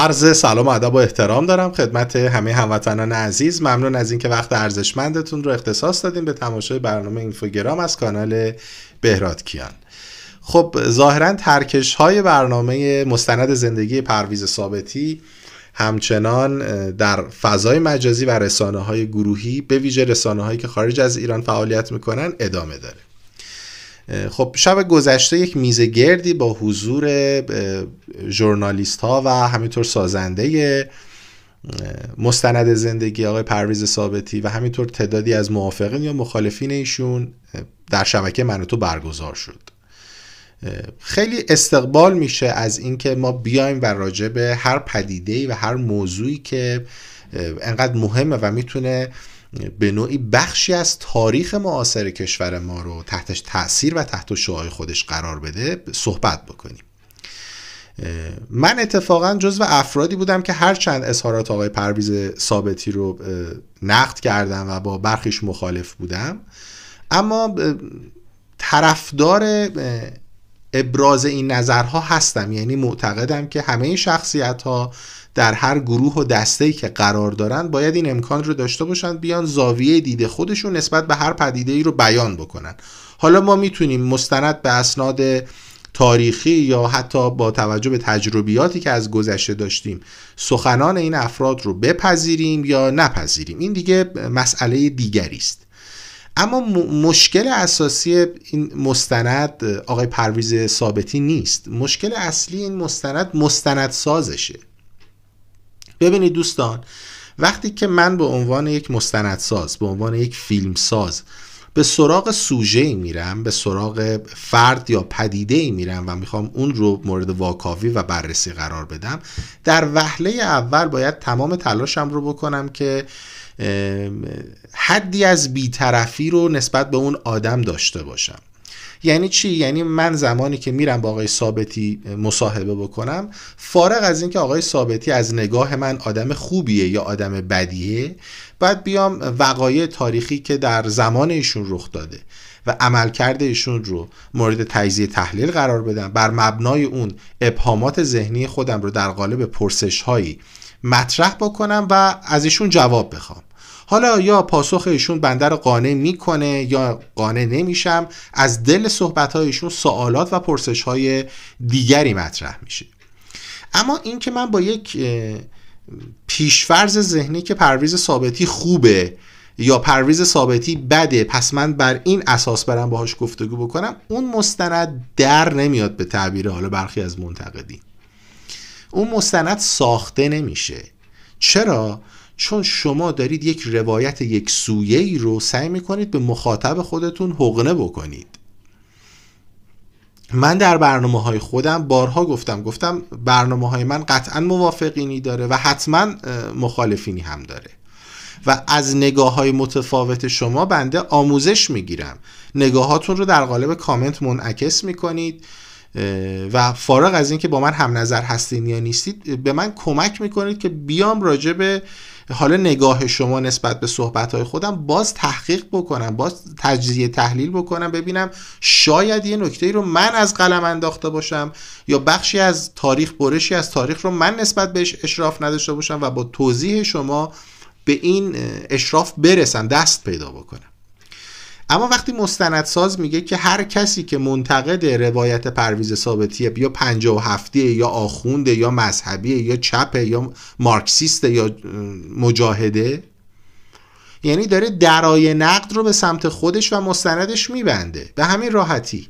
عرض سلام و ادب و احترام دارم خدمت همه هموطنان عزیز. ممنون از اینکه وقت ارزشمندتون رو اختصاص دادیم به تماشای برنامه اینفوگرام از کانال بهراد کیان. خب ظاهرا ترکش های برنامه مستند زندگی پرویز ثابتی همچنان در فضای مجازی و رسانه های گروهی به ویژه رسانه هایی که خارج از ایران فعالیت می‌کنن ادامه داره. خب شب گذشته یک میزه گردی با حضور ژورنالیست ها و همینطور سازنده مستند زندگی آقای پرویز ثابتی و همینطور تعدادی از موافقین یا مخالفین ایشون در شبکه من تو برگزار شد. خیلی استقبال میشه از اینکه ما بیایم و راجع به هر پدیده و هر موضوعی که انقدر مهمه و می‌تونه به نوعی بخشی از تاریخ معاصر کشور ما رو تحتش تاثیر و تحت شعای خودش قرار بده صحبت بکنیم. من اتفاقا جزو افرادی بودم که هر چند اظهارات آقای پرویز ثابتی رو نقد کردم و با برخیش مخالف بودم. اما طرفدار ابراز این نظرها هستم. یعنی معتقدم که همه این شخصیت ها در هر گروه و دسته که قرار دارن باید این امکان رو داشته باشن بیان زاویه دید خودشون نسبت به هر پدیده ای رو بیان بکنن. حالا ما می‌تونیم مستند به اسناد تاریخی یا حتی با توجه به تجربیاتی که از گذشته داشتیم سخنان این افراد رو بپذیریم یا نپذیریم. این دیگه مسئله دیگری است. اما مشکل اساسی این مستند آقای پرویز ثابتی نیست. مشکل اصلی این مستند مستند سازشه ببینید دوستان وقتی که من به عنوان یک مستندساز به عنوان یک فیلم ساز به سراغ سوژه میرم به سراغ فرد یا پدیده ای میرم و می‌خوام اون رو مورد واکاوی و بررسی قرار بدم در وهله اول باید تمام تلاشم رو بکنم که حدی از بیطرفی رو نسبت به اون آدم داشته باشم. یعنی چی؟ یعنی من زمانی که میرم با آقای ثابتی مصاحبه بکنم فارغ از اینکه آقای ثابتی از نگاه من آدم خوبیه یا آدم بدیه باید بیام وقایع تاریخی که در زمان ایشون رخ داده و عملکرد ایشون رو مورد تجزیه تحلیل قرار بدم. بر مبنای اون ابهامات ذهنی خودم رو در قالب پرسش هایی مطرح بکنم و از ایشون جواب بخوام. حالا یا پاسخ ایشون بنده رو قانع می‌کنه یا قانع نمیشم از دل صحبت ایشون سوالات و پرسش های دیگری مطرح میشه. اما این که من با یک پیشفرز ذهنی که پرویز ثابتی خوبه یا پرویز ثابتی بده پس من بر این اساس برم باهاش گفتگو بکنم اون مستند در نمیاد به تعبیر حالا برخی از منتقدین. اون مستند ساخته نمیشه. چرا؟ چون شما دارید یک روایت یک سویه ای رو سعی می‌کنید به مخاطب خودتون حقنه بکنید. من در برنامه های خودم بارها گفتم گفتم برنامه های من قطعا موافقینی داره و حتما مخالفینی هم داره. و از نگاه های متفاوت شما بنده آموزش می‌گیرم. نگاهاتون رو در قالب کامنت منعکس می‌کنید و فارغ از اینکه با من هم نظر هستین یا نیستید به من کمک می‌کنید که بیام راجع به حالا نگاه شما نسبت به صحبت های خودم باز تحقیق بکنم باز تجزیه تحلیل بکنم ببینم شاید یه نکته رو من از قلم انداخته باشم یا بخشی از تاریخ برشی از تاریخ رو من نسبت بهش اشراف نداشته باشم و با توضیح شما به این اشراف برسم دست پیدا بکنم. اما وقتی مستندساز میگه که هر کسی که منتقد روایت پرویز ثابتیه یا پنجاه و هفته یا آخونده یا مذهبیه یا چپه یا مارکسیسته یا مجاهده یعنی داره درای نقد رو به سمت خودش و مستندش میبنده. به همین راحتی.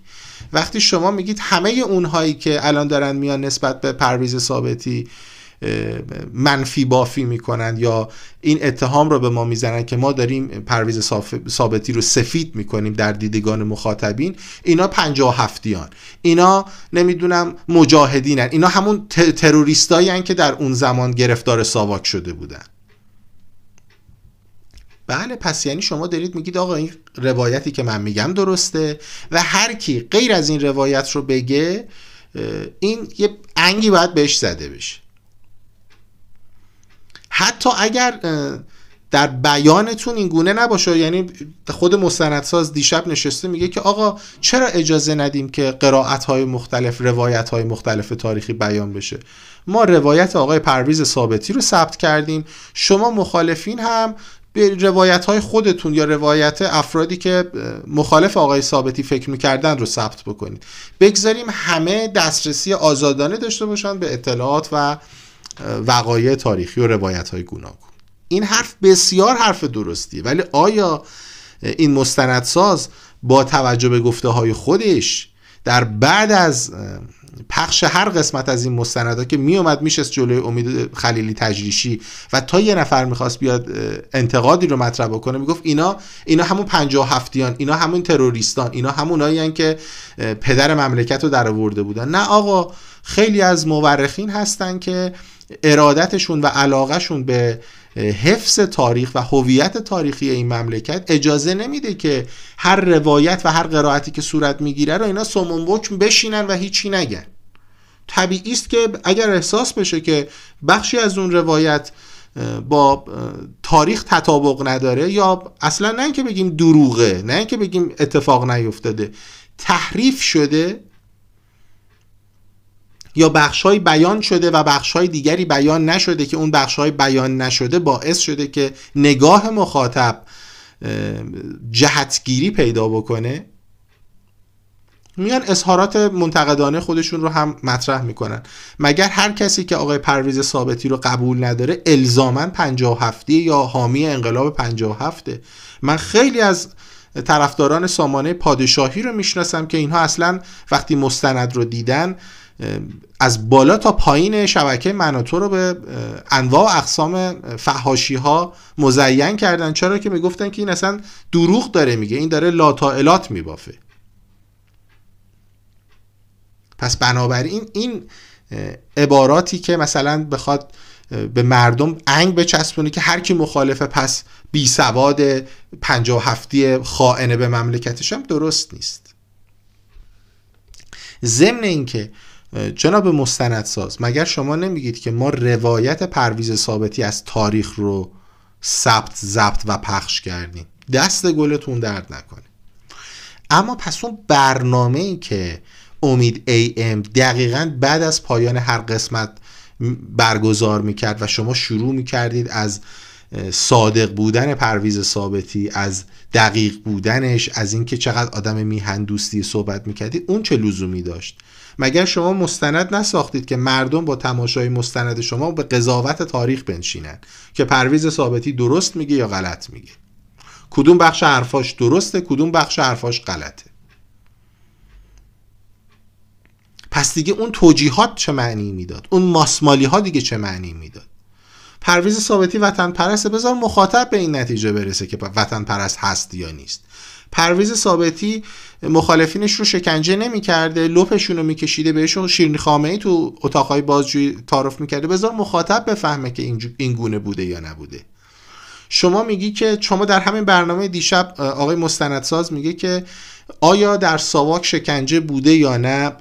وقتی شما میگید همه اونهایی که الان دارن میان نسبت به پرویز ثابتی منفی بافی می‌کنند یا این اتهام رو به ما می‌زنن که ما داریم پرویز ثابتی رو سفید می‌کنیم در دیدگان مخاطبین اینا پنجاه هفتیان اینا نمی‌دونم مجاهدینن. اینا همون تروریستایی که در اون زمان گرفتار ساواک شده بودن. بله پس یعنی شما دارید میگید آقا این روایتی که من میگم درسته و هر کی غیر از این روایت رو بگه این یه انگی باید بهش زده بشه. حتی اگر در بیانتون این گونه نباشه یعنی خود مستندساز دیشب نشسته میگه که آقا چرا اجازه ندیم که قرائت های مختلف روایت های مختلف تاریخی بیان بشه؟ ما روایت آقای پرویز ثابتی رو ثبت کردیم. شما مخالفین هم به روایت های خودتون یا روایت افرادی که مخالف آقای ثابتی فکر می‌کردن رو ثبت بکنید. بگذاریم همه دسترسی آزادانه داشته باشن به اطلاعات و وقایع تاریخی و روایت های گوناگون. این حرف بسیار حرف درستیه ولی آیا این مستندساز با توجه به گفته های خودش در بعد از پخش هر قسمت از این مستندها که میومد میشست جلوی امید خلیلی تجریشی و تا یه نفر می‌خواست بیاد انتقادی رو مطرح بکنه می‌گفت اینا اینا همون پنجاه هفتیان اینا همون تروریستان اینا همونایی که پدر مملکت رو در آورده بودن. نه آقا خیلی از مورخین هستن که ارادتشون و علاقهشون به حفظ تاریخ و هویت تاریخی این مملکت اجازه نمیده که هر روایت و هر قرائتی که صورت می‌گیره رو اینا سمون بکم بشینن و هیچی نگن. طبیعی است که اگر احساس بشه که بخشی از اون روایت با تاریخ تطابق نداره یا اصلا نه اینکه بگیم دروغه نه اینکه بگیم اتفاق نیفتاده تحریف شده یا بخشهای بیان شده و بخشهای دیگری بیان نشده که اون بخشهای بیان نشده باعث شده که نگاه مخاطب جهتگیری پیدا بکنه. میان اظهارات منتقدانه خودشون رو هم مطرح می‌کنن. مگر هر کسی که آقای پرویز ثابتی رو قبول نداره الزاما 57 یا حامی انقلاب 57 من خیلی از طرفداران سامانه پادشاهی رو می‌شناسم که اینها اصلا وقتی مستند رو دیدن از بالا تا پایین شبکه مناتو رو به انواع و اقسام فحاشی ها مزین کردن. چرا که می‌گفتن که این اصلا دروغ داره میگه. این داره لاتائلات میبافه. پس بنابراین این عباراتی که مثلا بخواد به مردم انگ بچسبونه که هر کی مخالفه پس بی سواد پنجاه هفتی خائنه به مملکتش هم درست نیست. ضمن اینکه جناب مستندساز مگر شما نمیگید که ما روایت پرویز ثابتی از تاریخ رو ثبت ضبط و پخش کردیم؟ دست گلتون درد نکنه. اما پس اون برنامه ای که امید ای ام دقیقا بعد از پایان هر قسمت برگزار می‌کرد و شما شروع می‌کردید از صادق بودن پرویز ثابتی از دقیق بودنش از اینکه چقدر آدم میهن دوستی صحبت می‌کردید اون چه لزومی داشت؟ مگر شما مستند نساختید که مردم با تماشای مستند شما به قضاوت تاریخ بنشینن که پرویز ثابتی درست میگه یا غلط میگه؟ کدوم بخش حرفاش درسته کدوم بخش حرفاش غلطه؟ پس دیگه اون توجیهات چه معنی می‌داد؟ اون ماسمالی ها دیگه چه معنی می‌داد؟ پرویز ثابتی وطن پرسته بذار مخاطب به این نتیجه برسه که وطن پرست هست یا نیست. پرویز ثابتی مخالفینش رو شکنجه نمی‌کرده لپشون رو میکشیده بهشون شیرین خامه ای تو اتاقهای بازجویی تعارف می‌کرده. بذار مخاطب بفهمه که این گونه بوده یا نبوده. شما میگی که شما در همین برنامه دیشب آقای مستندساز میگه که آیا در ساواک شکنجه بوده یا نه؟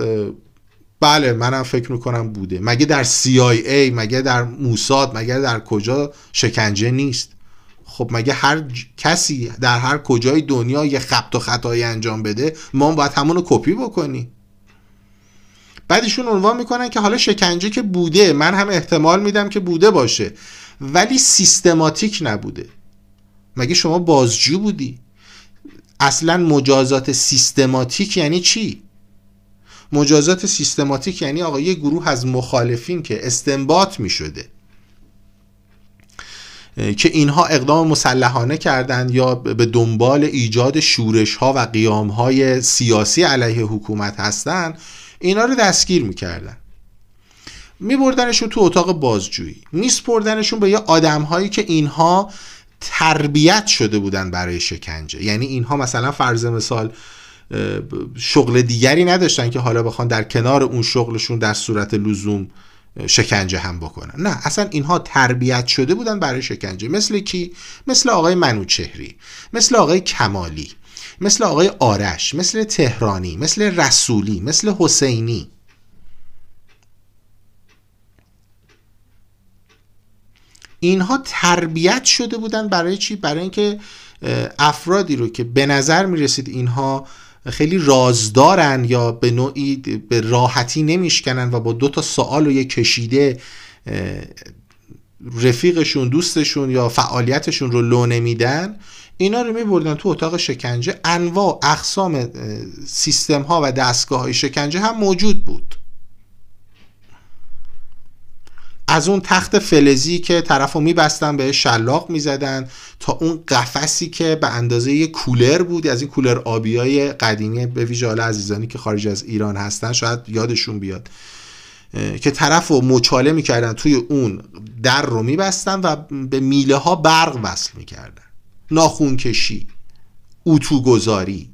بله منم فکر می‌کنم بوده. مگه در CIA مگه در موساد مگه در کجا شکنجه نیست؟ خب مگه هر کسی در هر کجای دنیا یه خبت و خطایی انجام بده؟ ما باید همون رو کپی بکنیم. بعدشون عنوان می‌کنن که حالا شکنجه که بوده من هم احتمال میدم که بوده باشه ولی سیستماتیک نبوده. مگه شما بازجو بودی؟ اصلا مجازات سیستماتیک یعنی چی؟ مجازات سیستماتیک یعنی آقا یه گروه از مخالفین که استنباط می شده که اینها اقدام مسلحانه کردند یا به دنبال ایجاد شورش ها و قیام های سیاسی علیه حکومت هستند اینا رو دستگیر می‌کردن. میبردنشون تو اتاق بازجویی. میسپردنشون به یه آدم هایی که اینها تربیت شده بودن برای شکنجه. یعنی اینها مثلا فرض مثال شغل دیگری نداشتن که حالا بخوان در کنار اون شغلشون در صورت لزوم شکنجه هم بکنن. نه اصلا اینها تربیت شده بودن برای شکنجه. مثل کی؟ مثل آقای منوچهری مثل آقای کمالی مثل آقای آرش مثل تهرانی مثل رسولی مثل حسینی. اینها تربیت شده بودن برای چی؟ برای اینکه افرادی رو که به نظر می رسید اینها خیلی رازدارن یا به نوعی به راحتی نمیشکنن و با دو تا سوال و یک کشیده رفیقشون دوستشون یا فعالیتشون رو لو نمیدن اینا رو میبردن تو اتاق شکنجه. انواع اقسام سیستم ها و دستگاه های شکنجه هم موجود بود. از اون تخت فلزی که طرف رو میبستن به شلاق می‌زدن تا اون قفسی که به اندازه یه کولر بود از این کولر آبی های قدیمی به ویژه عزیزانی که خارج از ایران هستن شاید یادشون بیاد که طرف رو مچاله می‌کردن توی اون در رو میبستن و به میله ها برق وصل می‌کردن. ناخون کشی اتو گذاری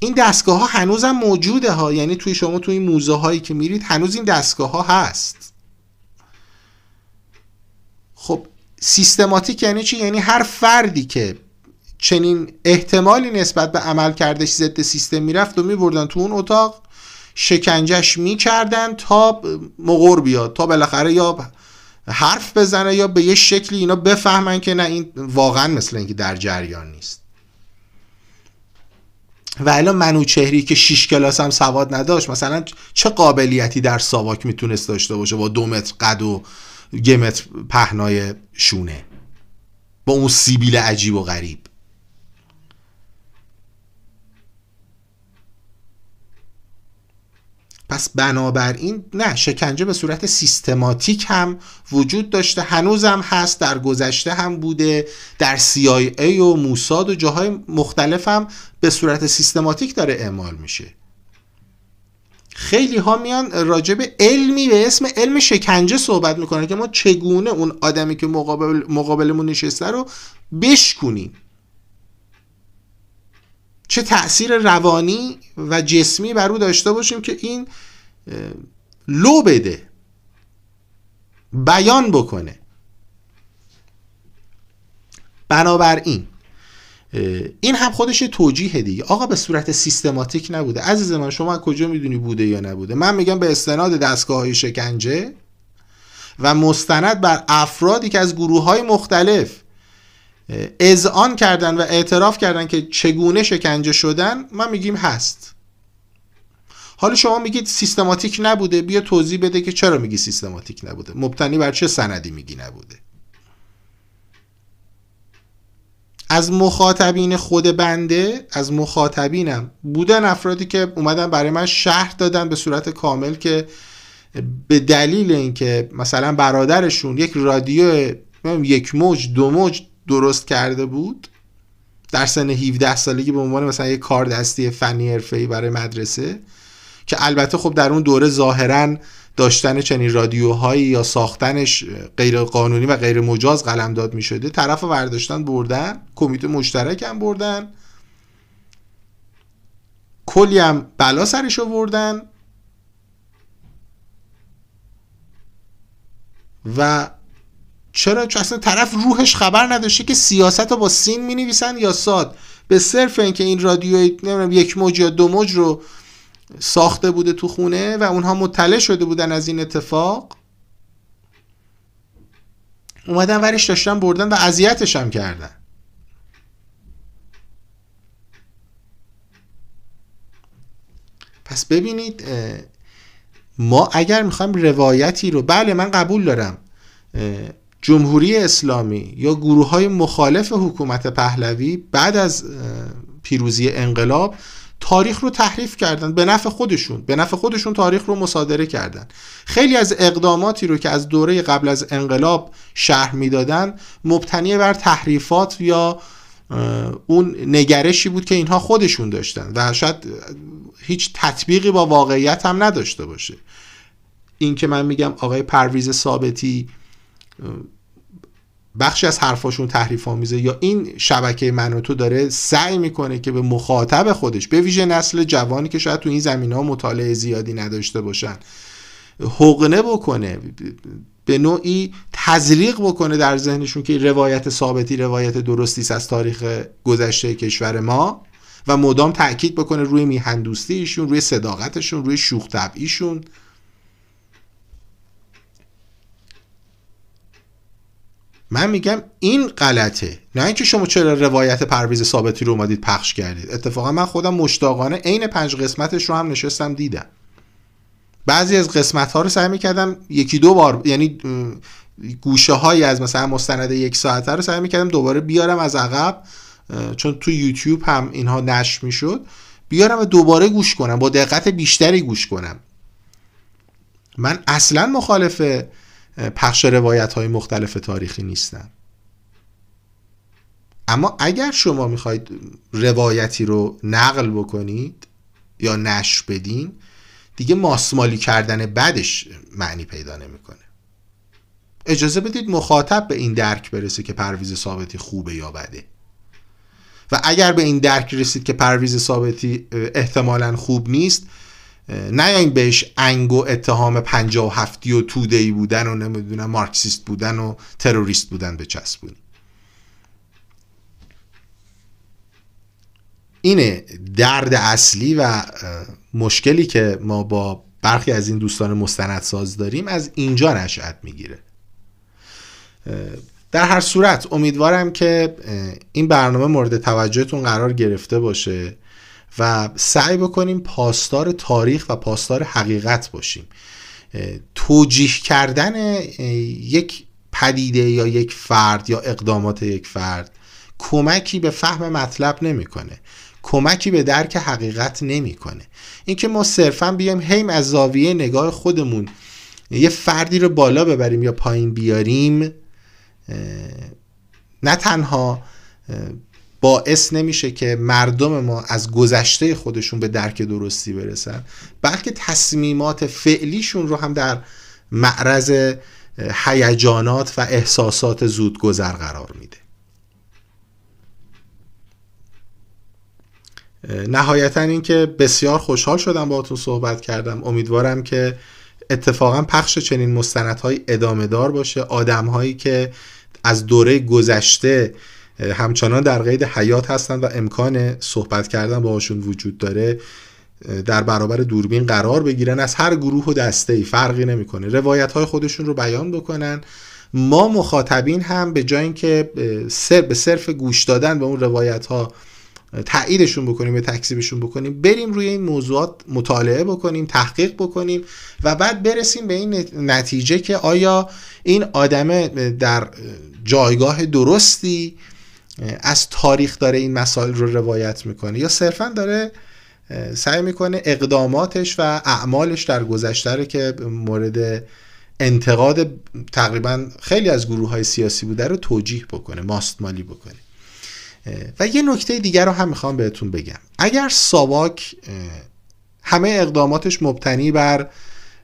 این دستگاه ها هنوزم موجوده ها یعنی توی شما توی موزه هایی که میرید هنوز این دستگاه ها هست. خب سیستماتیک یعنی چی؟ یعنی هر فردی که چنین احتمالی نسبت به عمل کردش ضد سیستم می‌رفت و میبردن تو اون اتاق شکنجش می‌کردن تا مغور بیاد تا بالاخره یا حرف بزنه یا به یه شکلی اینا بفهمن که نه این واقعا مثل اینکه در جریان نیست. و الان منوچهری که 6 کلاس هم سواد نداشت مثلا چه قابلیتی در ساواک می‌تونست داشته باشه با دو متر قد و یه متر پهنای شونه؟ با اون سیبیل عجیب و غریب. پس بنابراین نه شکنجه به صورت سیستماتیک هم وجود داشته. هنوزم هست در گذشته هم بوده. در CIA و موساد و جاهای مختلف هم به صورت سیستماتیک داره اعمال میشه. خیلی ها میان راجع به علمی به اسم علم شکنجه صحبت می‌کنن که ما چگونه اون آدمی که مقابل مقابلمون نشسته رو بشکنیم چه تاثیر روانی و جسمی بر او داشته باشیم که این لو بده بیان بکنه. بنابراین این هم خودش توجیه دیگه. آقا به صورت سیستماتیک نبوده. عزیز من شما کجا می‌دونی بوده یا نبوده؟ من میگم به استناد دستگاه شکنجه و مستند بر افرادی که از گروه های مختلف اذعان کردن و اعتراف کردن که چگونه شکنجه شدن من میگیم هست. حالا شما میگید سیستماتیک نبوده بیا توضیح بده که چرا میگی سیستماتیک نبوده؟ مبتنی بر چه سندی میگی نبوده؟ از مخاطبین خود بنده از مخاطبینم بودن افرادی که اومدن برای من شهر دادن به صورت کامل که به دلیل اینکه مثلا برادرشون یک رادیو یک موج دو موج درست کرده بود در سن 17 سالگی به عنوان مثلا یک کار دستی فنی حرفه‌ای برای مدرسه که البته خب در اون دوره ظاهرا داشتن چنین رادیوهایی یا ساختنش غیر قانونی و غیر مجاز قلمداد می شده طرف برداشتن بردن. کمیته مشترک هم بردن. کلی هم بلا سرش آوردن. و چرا؟ چون اصلا طرف روحش خبر نداشته که سیاست رو با سین می نویسن یا ساد. به صرف اینکه این رادیو یک موج یا دو موج رو ساخته بوده تو خونه و اونها مطلع شده بودن از این اتفاق اومدن ورش داشتن بردن و اذیتش هم کردن. پس ببینید ما اگر می‌خوایم روایتی رو بله من قبول دارم جمهوری اسلامی یا گروه های مخالف حکومت پهلوی بعد از پیروزی انقلاب تاریخ رو تحریف کردن به نفع خودشون به نفع خودشون تاریخ رو مصادره کردن. خیلی از اقداماتی رو که از دوره قبل از انقلاب شهر می‌دادن مبتنی بر تحریفات یا اون نگرشی بود که اینها خودشون داشتن و شاید هیچ تطبیقی با واقعیت هم نداشته باشه. این که من میگم آقای پرویز ثابتی بخشی از حرفاشون تحریف آمیزه یا این شبکه من تو داره سعی می‌کنه که به مخاطب خودش به ویژه نسل جوانی که شاید تو این زمین ها مطالعه زیادی نداشته باشن حقنه بکنه به نوعی تزریق بکنه در ذهنشون که روایت ثابتی روایت درستی از تاریخ گذشته کشور ما و مدام تاکید بکنه روی میهندوستیشون روی صداقتشون روی شوخ طبعیشون. من میگم این غلطه. نه اینکه شما چرا روایت پرویز ثابتی رو اومدید پخش کردید. اتفاقا من خودم مشتاقانه عین پنج قسمتش رو هم نشستم دیدم. بعضی از قسمت ها رو سعی می‌کردم یکی دو بار یعنی گوشه هایی از مثلا مستند یک ساعته رو سعی می‌کردم دوباره بیارم از عقب چون تو یوتیوب هم اینها نشر می‌شد. بیارم و دوباره گوش کنم با دقت بیشتری گوش کنم. من اصلا مخالف پخش روایت های مختلف تاریخی نیستم اما اگر شما می‌خواید روایتی رو نقل بکنید یا نشر بدین دیگه ماسمالی کردن بعدش معنی پیدا نمی‌کنه. اجازه بدید مخاطب به این درک برسه که پرویز ثابتی خوبه یا بده. و اگر به این درک رسید که پرویز ثابتی احتمالا خوب نیست نیاین بهش انگ و اتهام پنجا و هفتی و تودهی بودن و نمی‌دونم مارکسیست بودن و تروریست بودن به چسبونی اینه درد اصلی و مشکلی که ما با برخی از این دوستان مستندساز داریم از اینجا نشأت می‌گیره. در هر صورت امیدوارم که این برنامه مورد توجهتون قرار گرفته باشه. و سعی بکنیم پاسدار تاریخ و پاسدار حقیقت باشیم. توجیه کردن یک پدیده یا یک فرد یا اقدامات یک فرد کمکی به فهم مطلب نمی‌کنه. کمکی به درک حقیقت نمی‌کنه. اینکه ما صرفا بیایم هیم از زاویه نگاه خودمون یه فردی رو بالا ببریم یا پایین بیاریم نه تنها باعث نمیشه که مردم ما از گذشته خودشون به درک درستی برسن بلکه تصمیمات فعلیشون رو هم در معرض هیجانات و احساسات زودگذر قرار میده. نهایتا اینکه بسیار خوشحال شدم با تو صحبت کردم. امیدوارم که اتفاقا پخش چنین مستندهای ادامه دار باشه. آدمهایی که از دوره گذشته همچنان در قید حیات هستند و امکان صحبت کردن باهاشون وجود داره در برابر دوربین قرار بگیرن. از هر گروه و دسته ای فرقی نمی‌کنه. روایت های خودشون رو بیان بکنن. ما مخاطبین هم به جای اینکه به صرف گوش دادن به اون روایت ها تاییدشون بکنیم به تکذیبشون بکنیم بریم روی این موضوعات مطالعه بکنیم تحقیق بکنیم و بعد برسیم به این نتیجه که آیا این آدم در جایگاه درستی از تاریخ داره این مسائل رو روایت می‌کنه. یا صرفا داره سعی می‌کنه اقداماتش و اعمالش در گذشته که مورد انتقاد تقریبا خیلی از گروه های سیاسی بوده رو توجیه بکنه ماستمالی بکنه. و یه نکته دیگر رو هم می‌خوام بهتون بگم. اگر ساواک همه اقداماتش مبتنی بر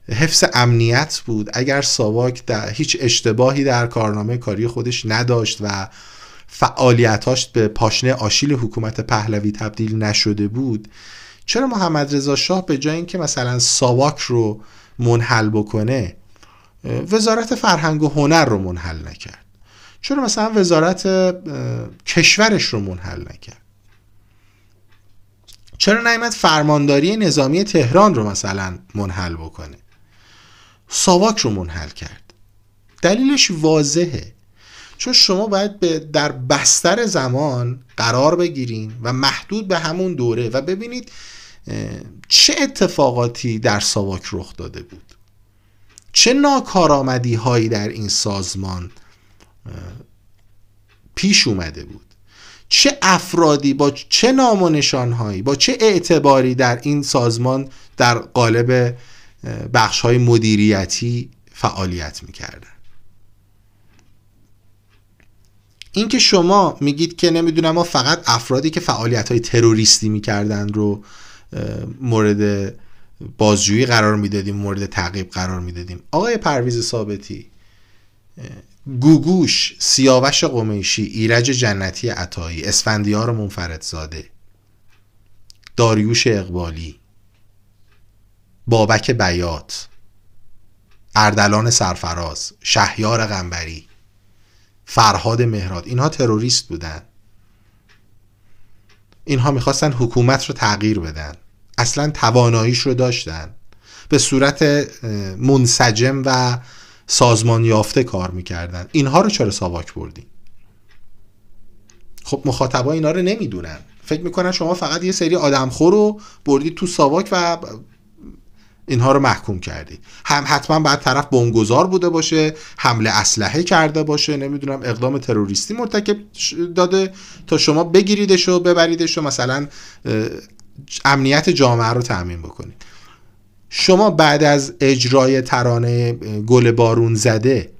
حفظ امنیت بود اگر ساواک هیچ اشتباهی در کارنامه کاری خودش نداشت و فعالیتاش به پاشنه آشیل حکومت پهلوی تبدیل نشده بود چرا محمد رضا شاه به جای اینکه مثلا ساواک رو منحل بکنه وزارت فرهنگ و هنر رو منحل نکرد؟ چرا مثلا وزارت کشورش رو منحل نکرد؟ چرا نیامد فرمانداری نظامی تهران رو مثلا منحل بکنه؟ ساواک رو منحل کرد. دلیلش واضحه. چون شما باید به در بستر زمان قرار بگیرین و محدود به همون دوره و ببینید چه اتفاقاتی در ساواک رخ داده بود. چه ناکارآمدی هایی در این سازمان پیش اومده بود. چه افرادی با چه نام و نشانهایی با چه اعتباری در این سازمان در قالب بخش های مدیریتی فعالیت می‌کردن. اینکه شما میگید که نمی‌دونم ما فقط افرادی که فعالیت های تروریستی می‌کردن رو مورد بازجویی قرار می‌دادیم مورد تعقیب قرار می‌دادیم. آقای پرویز ثابتی گوگوش سیاوش قمیشی ایرج جنتی عطایی اسفندیار منفردزاده داریوش اقبالی بابک بیات اردلان سرفراز شهیار غنبری فرهاد مهراد. اینها تروریست بودن. اینها می‌خواستن حکومت رو تغییر بدن. اصلا تواناییش رو داشتن. به صورت منسجم و سازمان یافته کار می‌کردن. اینها رو چرا ساواک بردین خب مخاطبا اینا رو نمی‌دونن. فکر می‌کنن شما فقط یه سری آدمخور رو بردید تو ساواک و اینها رو محکوم کردی. هم حتما بعد طرف بمبگذار بوده باشه حمله اسلحه کرده باشه نمی‌دونم اقدام تروریستی مرتکب داده تا شما بگیریدش و ببریدش و مثلا امنیت جامعه رو تأمین بکنید. شما بعد از اجرای ترانه گل بارون زده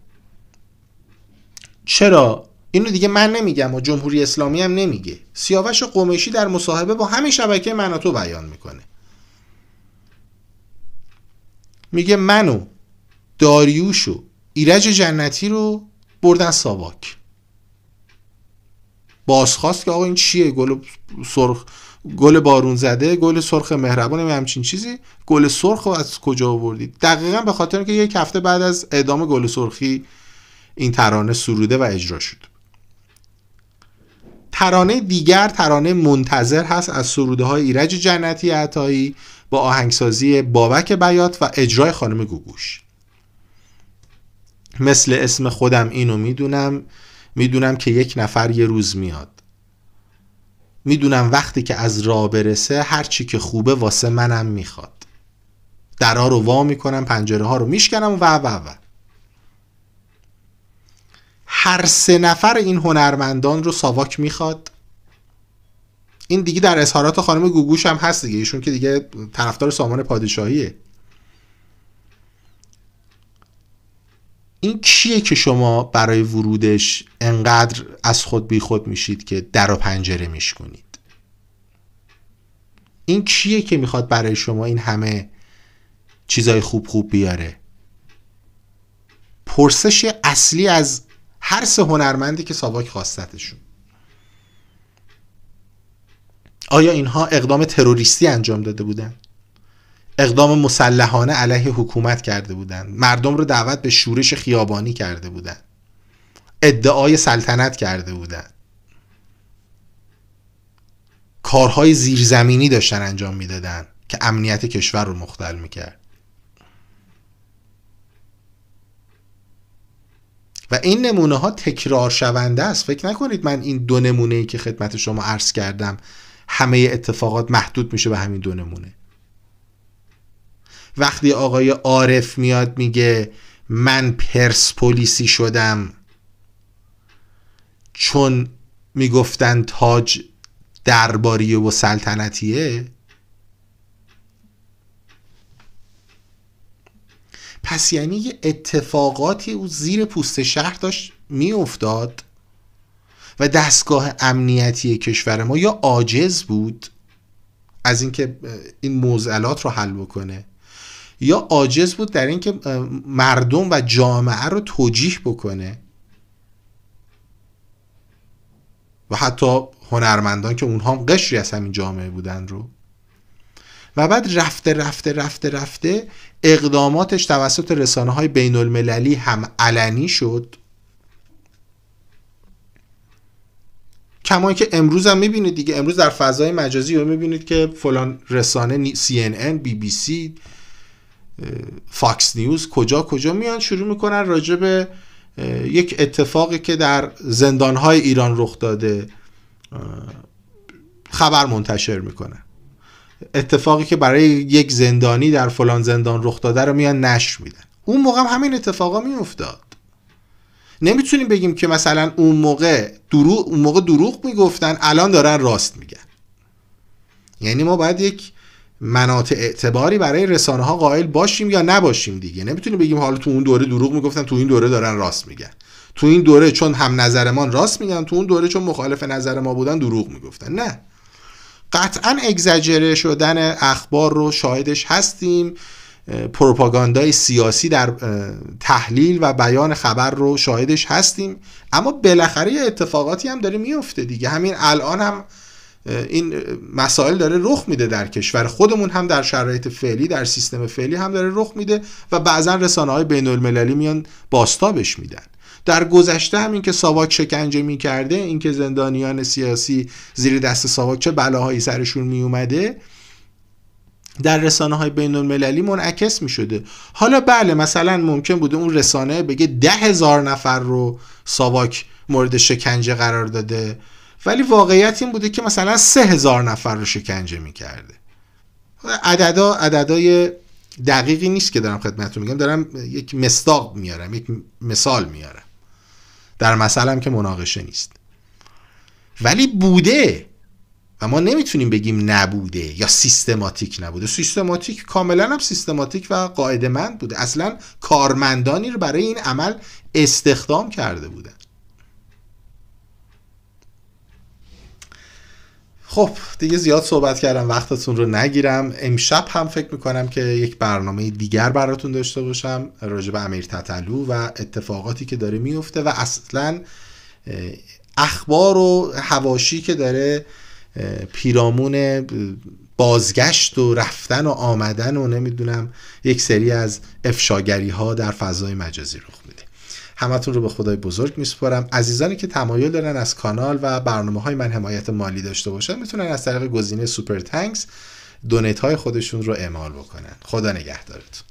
چرا؟ اینو دیگه من نمیگم و جمهوری اسلامی هم نمیگه. سیاوش قمیشی در مصاحبه با همین شبکه مناتو بیان می‌کنه. میگه منو داریوش و ایرج جنتی رو بردن ساواک. بازخواست که آقا این چیه؟ گل سرخ گل بارون زده گل سرخ مهربان همچین چیزی. گل سرخ رو از کجا آوردید؟ دقیقا به خاطر که یک هفته بعد از اعدام گل سرخی این ترانه سروده و اجرا شد. ترانه دیگر ترانه منتظر هست از سروده های ایرج جنتی عطایی. با آهنگسازی بابک بیات و اجرای خانم گوگوش. مثل اسم خودم اینو می‌دونم می‌دونم که یک نفر یه روز میاد. می‌دونم وقتی که از راه برسه هرچی که خوبه واسه منم می‌خواد. درها رو وا می‌کنم پنجره ها رو میشکنم و و و. هر سه نفر این هنرمندان رو ساواک می‌خواد. این دیگه در اظهارات خانم گوگوش هم هست دیگه. ایشون که دیگه طرفدار سامان پادشاهیه. این کیه که شما برای ورودش انقدر از خود بی خود میشید که در و پنجره میشکنید این کیه که می‌خواد برای شما این همه چیزای خوب خوب بیاره؟ پرسش اصلی از هر سه هنرمندی که ساواک خواستتشون. آیا اینها اقدام تروریستی انجام داده بودند؟ اقدام مسلحانه علیه حکومت کرده بودند. مردم رو دعوت به شورش خیابانی کرده بودند. ادعای سلطنت کرده بودند. کارهای زیرزمینی داشتن انجام می‌دادن که امنیت کشور رو مختل می‌کرد. و این نمونه ها تکرار شونده است. فکر نکنید من این دو نمونه ای که خدمت شما عرض کردم همه اتفاقات محدود میشه به همین دو نمونه. وقتی آقای عارف میاد میگه من پرسپولیسی شدم چون می‌گفتن تاج درباریه و سلطنتیه پس یعنی یه اتفاقاتی او زیر پوست شهر داشت میافتاد. و دستگاه امنیتی کشور ما یا عاجز بود از اینکه این موزلات رو حل بکنه یا عاجز بود در اینکه مردم و جامعه رو توجیح بکنه و حتی هنرمندان که اونها هم قشری از همین جامعه بودن رو. و بعد رفته رفته رفته رفته اقداماتش توسط رسانه های بین المللی هم علنی شد. کما که امروز هم می‌بینید دیگه امروز در فضای مجازی رو می‌بینید که فلان رسانه CNN بی بی سی فاکس نیوز کجا کجا میان شروع می‌کنن راجع به یک اتفاقی که در زندانهای ایران رخ داده خبر منتشر می‌کنن اتفاقی که برای یک زندانی در فلان زندان رخ داده رو میان نشر میدن. اون موقع هم همین اتفاقا میافتاد. نمی‌تونیم بگیم که مثلا اون موقع دروغ اون موقع دروغ می‌گفتن الان دارن راست میگن. یعنی ما باید یک مناطع اعتباری برای رسانه ها قائل باشیم یا نباشیم دیگه. نمی‌تونیم بگیم حالا تو اون دوره دروغ می‌گفتن تو این دوره دارن راست میگن. تو این دوره چون هم نظرمان راست میگن تو اون دوره چون مخالف نظر ما بودن دروغ می‌گفتن. نه. قطعا اگزاجره شدن اخبار رو شاهدش هستیم. پروپاگاندای سیاسی در تحلیل و بیان خبر رو شاهدش هستیم. اما بالاخره یه اتفاقاتی هم داره میفته دیگه. همین الان هم این مسائل داره رخ میده در کشور خودمون هم در شرایط فعلی در سیستم فعلی هم داره رخ میده و بعضا رسانه های بین المللی میان باستابش میدن. در گذشته هم این که ساواک شکنجه می‌کرده اینکه زندانیان سیاسی زیر دست ساواک چه بلاهایی سرشون میومده در رسانه های بین المللی منعکس می شده حالا بله مثلا ممکن بوده اون رسانه بگه ده هزار نفر رو ساواک مورد شکنجه قرار داده ولی واقعیت این بوده که مثلا سه هزار نفر رو شکنجه می کرده عددا عددای دقیقی نیست که دارم خدمتتون میگم دارم یک مستاق میارم یک مثال میارم. در مثلا که مناقشه نیست. ولی بوده. و ما نمی‌تونیم بگیم نبوده یا سیستماتیک نبوده. سیستماتیک کاملا هم سیستماتیک و قاعده مند بوده. اصلا کارمندانی رو برای این عمل استخدام کرده بودن خب دیگه زیاد صحبت کردم وقتتون رو نگیرم. امشب هم فکر می‌کنم که یک برنامه دیگر براتون داشته باشم راجع به امیر تطلو و اتفاقاتی که داره میفته و اصلا اخبار و هواشی که داره پیرامون بازگشت و رفتن و آمدن و نمی‌دونم یک سری از افشاگری ها در فضای مجازی رخ میده. همتون رو به خدای بزرگ میسپارم. عزیزانی که تمایل دارن از کانال و برنامه های من حمایت مالی داشته باشن می‌تونن از طریق گزینه سوپر تنکس دونیت های خودشون رو اعمال بکنن. خدا نگهدارتون.